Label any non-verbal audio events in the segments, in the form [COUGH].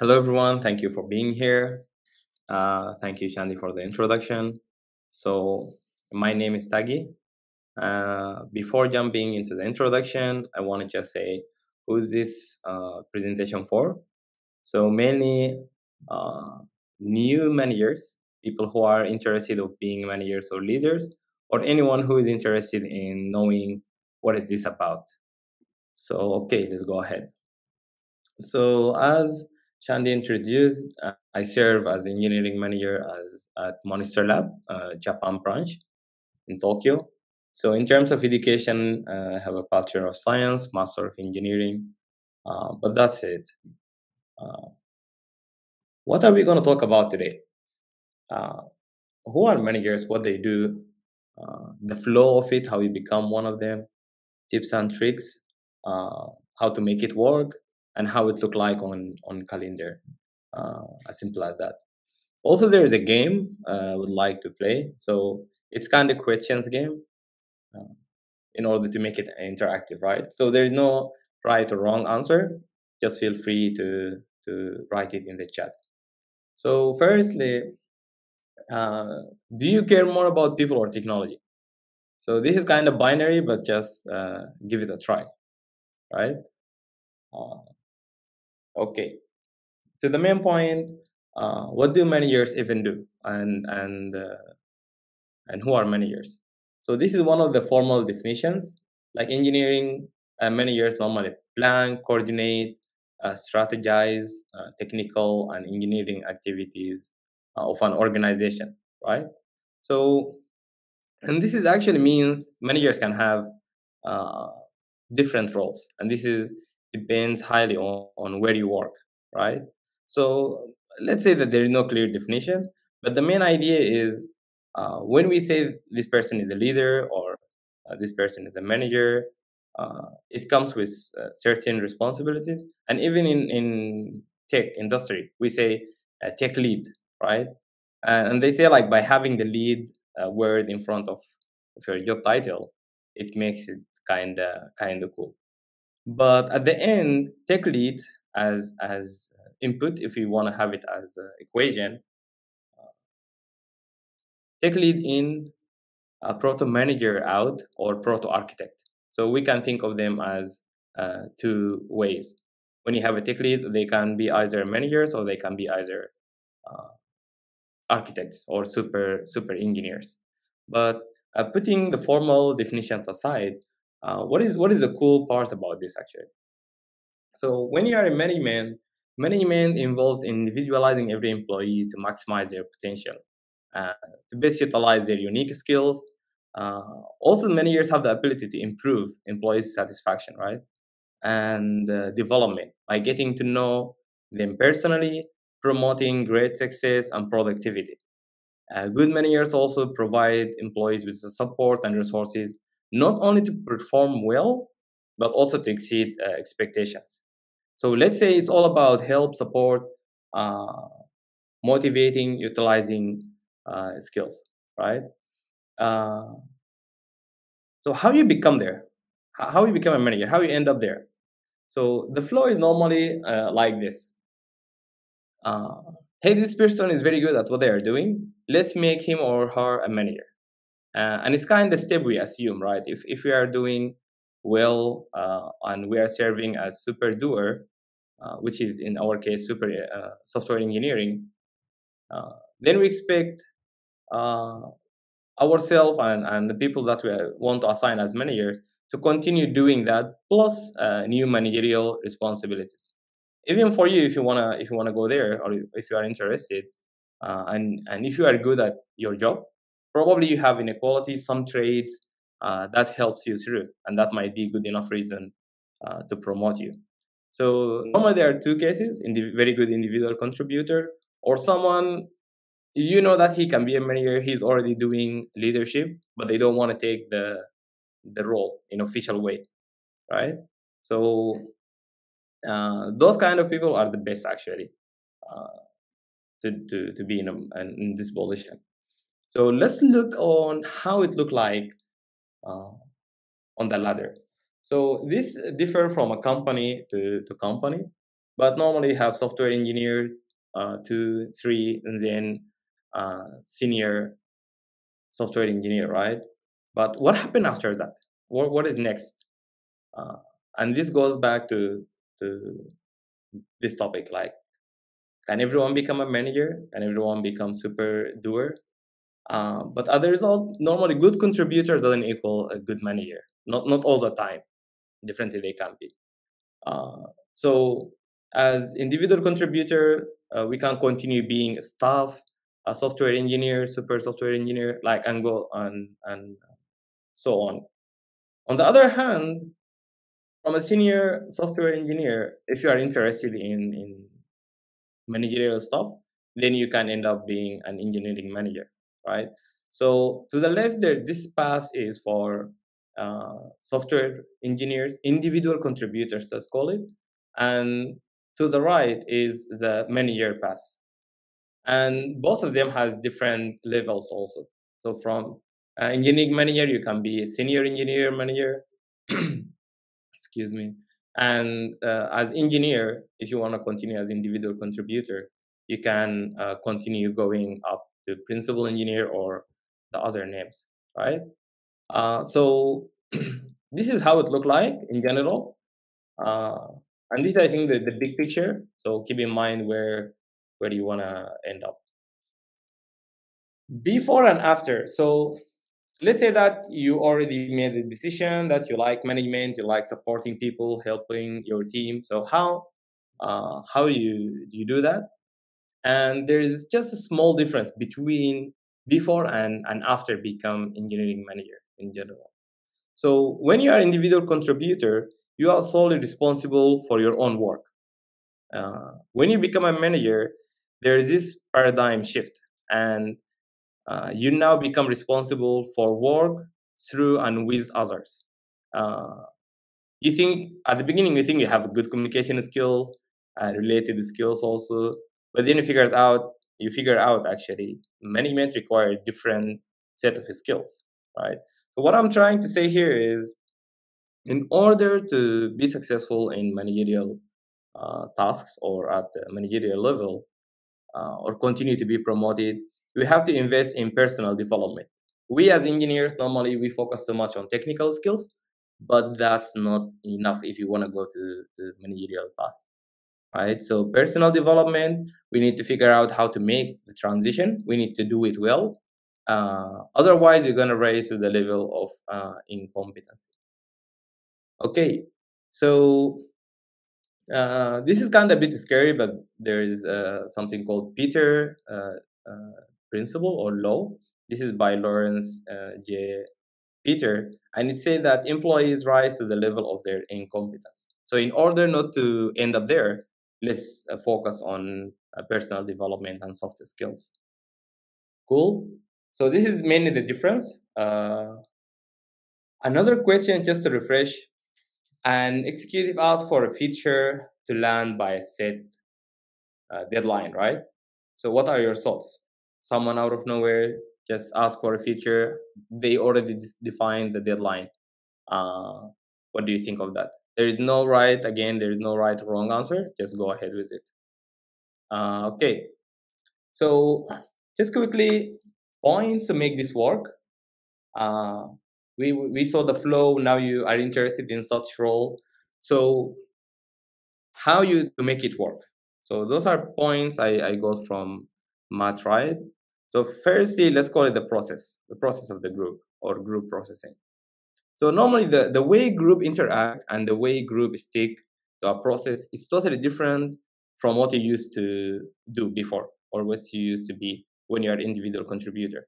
Hello, everyone. Thank you for being here. Uh, thank you, Shandy, for the introduction. So, my name is Tagy. Uh, before jumping into the introduction, I want to just say who's this uh, presentation for. So, mainly uh, new managers, people who are interested of being managers or leaders, or anyone who is interested in knowing what is this about. So, okay, let's go ahead. So, as Shandy introduced, uh, I serve as engineering manager as, at Monstarlab, uh, Japan branch in Tokyo. So in terms of education, uh, I have a Bachelor of Science, Master of Engineering, uh, but that's it. Uh, what are we going to talk about today? Uh, who are managers, what they do, the flow of it, how you become one of them, tips and tricks, how to make it work, and how it look like on on calendar uh, as simple as that. Also there is a game uh, i would like to play. So it's kind of questions game uh, in order to make it interactive right? So there's no right or wrong answer. Just feel free to to write it in the chat. So firstly uh, do you care more about people or technology? So this is kind of binary but just uh, give it a try right? Uh, Okay. To the main point, uh, what do managers even do, and and uh, and who are managers? So this is one of the formal definitions. Like engineering uh, managers normally plan, coordinate, uh, strategize uh, technical and engineering activities uh, of an organization, right? So, and this is actually means managers can have different roles, and this is depends highly on, on where you work, right? So let's say that there is no clear definition, but the main idea is uh, when we say this person is a leader or uh, this person is a manager, uh, it comes with uh, certain responsibilities. And even in, in tech industry, we say tech lead, right? and they say like by having the lead uh, word in front of, of your job title, it makes it kind of kind of cool. But at the end, tech lead as as input, if you want to have it as an equation, uh, tech lead in, a proto manager out, or proto architect. So we can think of them as uh, two ways. When you have a tech lead, they can be either managers or they can be either uh, architects or super super engineers. But uh, putting the formal definitions aside, uh, what is what is the cool part about this actually? So when you are in management, management involves individualizing every employee to maximize their potential, uh, to best utilize their unique skills. Uh, also, managers have the ability to improve employee satisfaction, right, and uh, development by getting to know them personally, promoting great success and productivity. Good managers also provide employees with the support and resources not only to perform well, but also to exceed uh, expectations. So let's say it's all about help, support, uh, motivating, utilizing uh, skills, right? Uh, so how you become there? How you become a manager? How you end up there? So the flow is normally uh, like this. Uh, hey, this person is very good at what they are doing. Let's make him or her a manager. Uh, and it's kind of step we assume, right? If, if we are doing well uh, and we are serving as super doer, uh, which is in our case super uh, software engineering, uh, then we expect uh, ourselves and, and the people that we want to assign as managers to continue doing that plus new managerial responsibilities. Even for you, if you wanna if you wanna go there or if you are interested, and and if you are good at your job, probably you have inequality, some traits uh, that helps you through, and that might be good enough reason uh, to promote you. So normally there are two cases: in the very good individual contributor, or someone you know that he can be a manager, he's already doing leadership, but they don't want to take the the role in official way, right? So uh, those kind of people are the best actually uh, to, to, to be in, a, in this position. So let's look on how it looked like uh, on the ladder. So this differ from a company to, to company. but normally have software engineer uh, two, three, and then uh, senior software engineer, right? But what happened after that? What what is next? Uh, and this goes back to to this topic, like can everyone become a manager? Can everyone become super doer? Uh, but as a result, normally good contributor doesn't equal a good manager. Not not all the time. Differently they can be. Uh, so as individual contributor, uh, we can continue being a staff, a software engineer, super software engineer, like and on and so on. On the other hand, from a senior software engineer, if you are interested in, in managerial stuff, then you can end up being an engineering manager, right? So to the left there, this path is for uh, software engineers, individual contributors, let's call it. And to the right is the many year path. And both of them has different levels also. So from uh, engineering manager, you can be a senior engineer manager. [CLEARS THROAT] Excuse me. And uh, as engineer, if you want to continue as individual contributor, you can uh, continue going up to principal engineer or the other names, right? Uh, so [CLEARS THROAT] this is how it looked like in general. Uh, and this I think, the, the big picture. So keep in mind where where do you want to end up. Before and after. So let's say that you already made the decision that you like management, you like supporting people, helping your team. So how uh, how you you do that? And there is just a small difference between before and, and after become engineering manager in general. So when you are individual contributor, you are solely responsible for your own work. Uh, when you become a manager, there is this paradigm shift, and uh, you now become responsible for work through and with others. Uh, you think at the beginning you think you have good communication skills, related skills also, but then you figure it out. You figure out actually management requires different set of skills, right? So what I'm trying to say here is, in order to be successful in managerial uh, tasks or at the managerial level, uh, or continue to be promoted, we have to invest in personal development. We as engineers normally we focus so much on technical skills, but that's not enough if you want to go to the managerial path. Right. So personal development, we need to figure out how to make the transition. We need to do it well. Uh, otherwise, you're gonna raise to the level of uh, incompetence. Okay. So uh, this is kind of a bit scary, but there is uh, something called Peter uh, uh, principle or law. This is by Lawrence J. Peter, and it says that employees rise to the level of their incompetence. So, in order not to end up there, let's focus on personal development and soft skills. Cool. So this is mainly the difference. another question, just to refresh an executive asks for a feature to land by a set uh, deadline, right? So, what are your thoughts? Someone out of nowhere just ask for a feature, they already defined the deadline. Uh, what do you think of that? There is no right, again, there is no right or wrong answer. Just go ahead with it. Uh, okay. So, just quickly, points to make this work. Uh, we we saw the flow now you are interested in such role so how you to make it work so those are points i i got from matt right so firstly let's call it the process the process of the group or group processing so normally the the way group interact and the way group stick to a process is totally different from what you used to do before or what you used to be when you're an individual contributor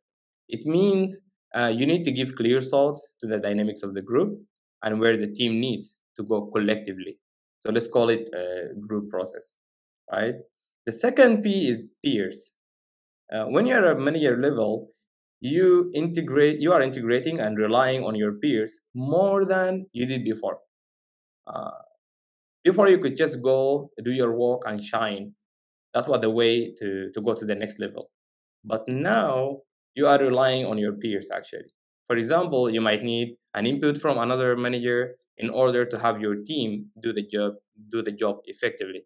it means uh, you need to give clear thoughts to the dynamics of the group and where the team needs to go collectively. So let's call it a group process, right? The second P is peers. Uh, when you're at a manager level, you integrate, you are integrating and relying on your peers more than you did before. Uh, before you could just go do your work and shine. That was the way to, to go to the next level. But now you are relying on your peers actually. For example, you might need an input from another manager in order to have your team do the job do the job effectively.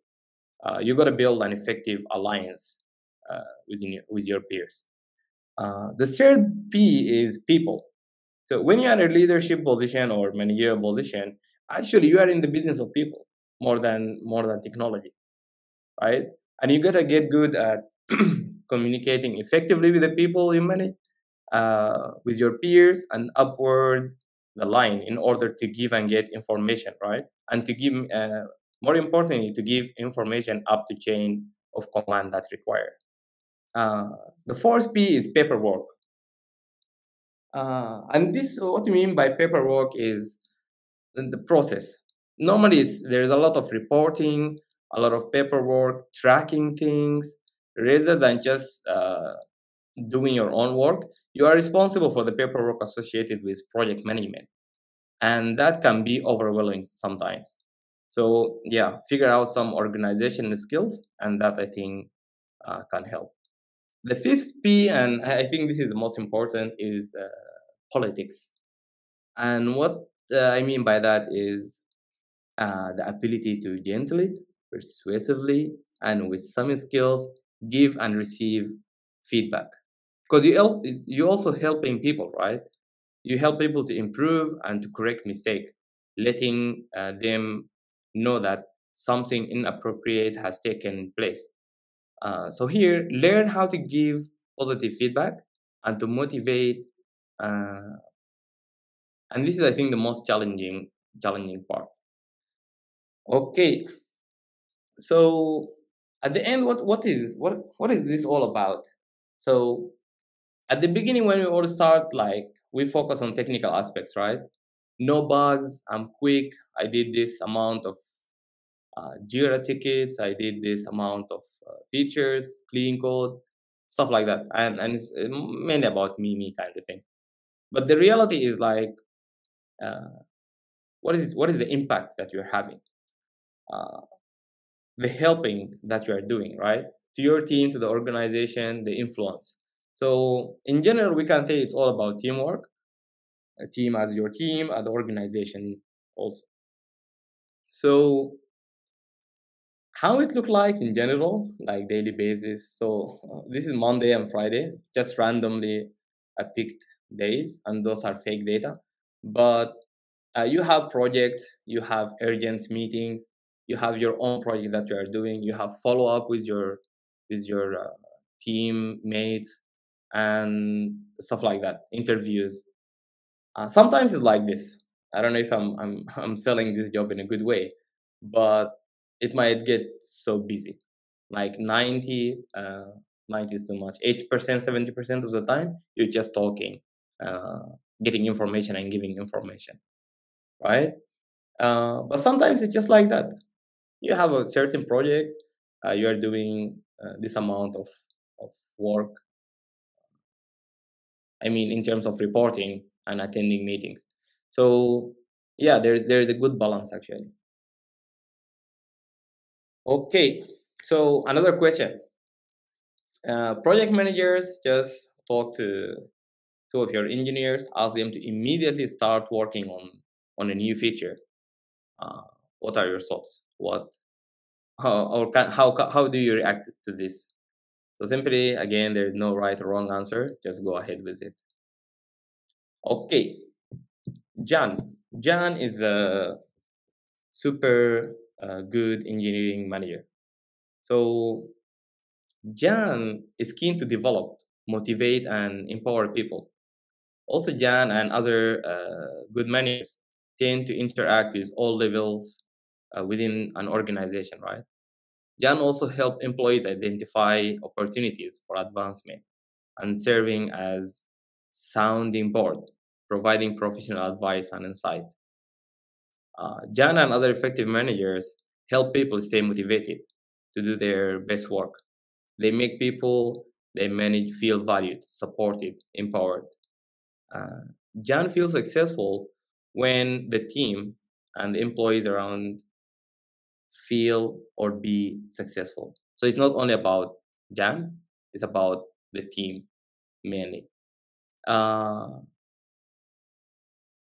uh, you got to build an effective alliance uh, within your, with your peers. Uh, the third P is people. So when you're in a leadership position or managerial position, actually you are in the business of people more than more than technology, right? And you gotta get good at [CLEARS THROAT] communicating effectively with the people you manage, uh, with your peers, and upward the line in order to give and get information, right? And to give, uh, more importantly, to give information up the chain of command that's required. Uh, the fourth P is paperwork. Uh, and this, what we mean by paperwork is the process. Normally, there's a lot of reporting, a lot of paperwork, tracking things, rather than just uh, doing your own work. You are responsible for the paperwork associated with project management, and that can be overwhelming sometimes. So, yeah, figure out some organizational skills, and that I think uh, can help. The fifth P, and I think this is the most important, is uh, politics. And what uh, I mean by that is uh, the ability to gently, persuasively, and with some skills give and receive feedback. Because you help, you also helping people, right? You help people to improve and to correct mistake, letting uh, them know that something inappropriate has taken place uh, so here, learn how to give positive feedback and to motivate. Uh, and this is, I think, the most challenging challenging part. Okay, so at the end, what what is what what is this all about? So at the beginning, when we all start, like we focus on technical aspects, right? No bugs. I'm quick. I did this amount of uh, Jira tickets. I did this amount of features, clean code, stuff like that. And, and it's uh, mainly about me, me kind of thing. But the reality is like, uh, what is what is the impact that you're having? Uh, the helping that you are doing, right? To your team, to the organization, the influence. So in general, we can say it's all about teamwork. A team as your team, as the organization also. So how it look like in general, like daily basis. So uh, this is Monday and Friday, just randomly I picked days, and those are fake data. But uh, you have projects, you have urgent meetings, you have your own project that you are doing, you have follow up with your with your uh, teammates and stuff like that, interviews. Uh, sometimes it's like this. I don't know if I'm I'm [LAUGHS] I'm selling this job in a good way, but it might get so busy. Like 90 uh, 90 is too much. 80% 70% of the time you're just talking uh, getting information and giving information right? Uh, but sometimes it's just like that. You have a certain project uh, you are doing uh, this amount of, of work. I mean in terms of reporting and attending meetings. So yeah there's there's a good balance actually Okay, so another question. Uh, project managers just talk to two of your engineers, ask them to immediately start working on on a new feature. Uh, what are your thoughts? What how, or can, how how do you react to this? So simply, again, there is no right or wrong answer. Just go ahead with it. Okay, John. John is a super a good engineering manager. So Jan is keen to develop, motivate, and empower people. Also, Jan and other uh, good managers tend to interact with all levels uh, within an organization, right? Jan also help employees identify opportunities for advancement and serving as sounding board, providing professional advice and insight. Uh, Jan and other effective managers help people stay motivated to do their best work. They make people they manage feel valued, supported, empowered. Uh, Jan feels successful when the team and the employees around feel or be successful. So it's not only about Jan, it's about the team mainly. Uh,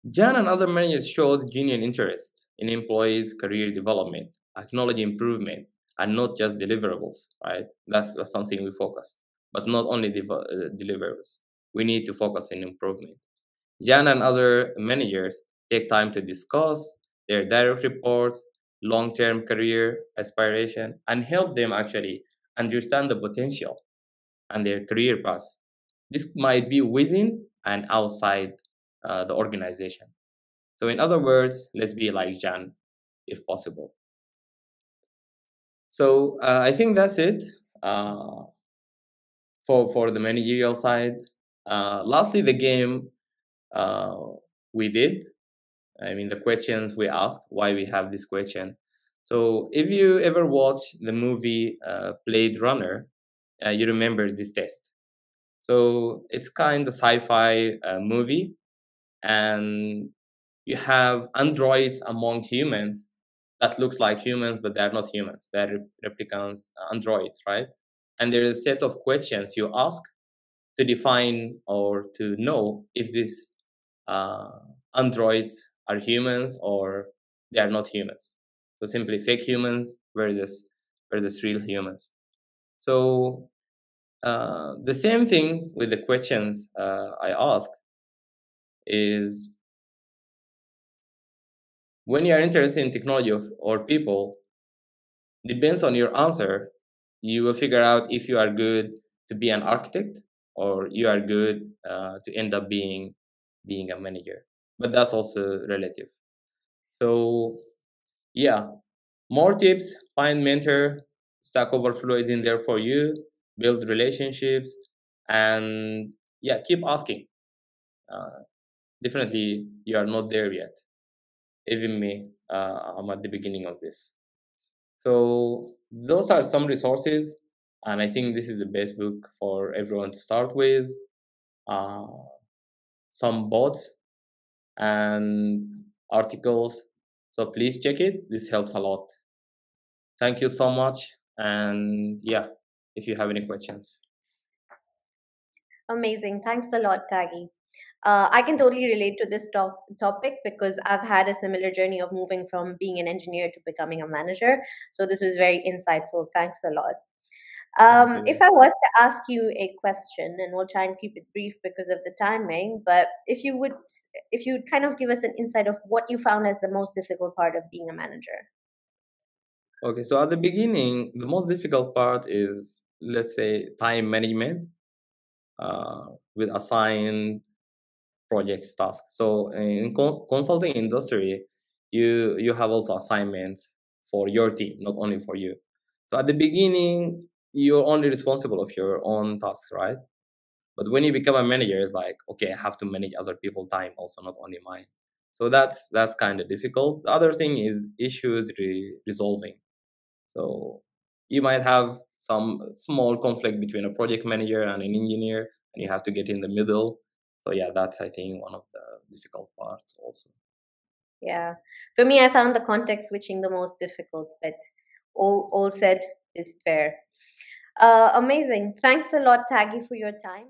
Jan and other managers showed genuine interest in employees' career development, acknowledge improvement, and not just deliverables, right? That's, that's something we focus, but not only uh, deliverables. We need to focus on improvement. Jan and other managers take time to discuss their direct reports, long-term career aspiration, and help them actually understand the potential and their career path. This might be within and outside uh, the organization. So in other words, let's be like Jan, if possible. So uh, I think that's it uh, for for the managerial side. Uh, lastly, the game uh, we did. I mean, the questions we asked, why we have this question. So if you ever watch the movie Blade Runner, you remember this test. So it's kind of sci-fi movie, and you have androids among humans that looks like humans, but they're not humans. They're replicants, uh, androids, right? And there is a set of questions you ask to define or to know if these uh, androids are humans or they are not humans. So simply fake humans versus versus real humans. So uh, the same thing with the questions uh, I asked is when you are interested in technology or people, depends on your answer, you will figure out if you are good to be an architect or you are good uh, to end up being being a manager. But that's also relative. So yeah, more tips, find mentor, Stack Overflow is in there for you, build relationships, and yeah, keep asking. Uh, definitely, you are not there yet. Even me uh, i'm at the beginning of this. So those are some resources and i think this is the best book for everyone to start with. Uh, some bots and articles. So please check it. This helps a lot. Thank you so much and yeah if you have any questions. Amazing. Thanks a lot Tagy uh, I can totally relate to this top, topic because I've had a similar journey of moving from being an engineer to becoming a manager. So this was very insightful. Thanks a lot. Um, if I was to ask you a question, and we'll try and keep it brief because of the timing, but if you would, if you would kind of give us an insight of what you found as the most difficult part of being a manager. Okay, so at the beginning, the most difficult part is, let's say, time management uh, with assigned projects task. So in co- consulting industry, you you have also assignments for your team, not only for you. So at the beginning, you're only responsible of your own tasks, right? But when you become a manager, it's like okay, I have to manage other people's time also, not only mine. So that's that's kind of difficult. The other thing is issues re- resolving. So you might have some small conflict between a project manager and an engineer, and you have to get in the middle so yeah that's i think one of the difficult parts also. Yeah. For me i found the context switching the most difficult but all all said is fair. Uh, amazing. Thanks a lot Tagy for your time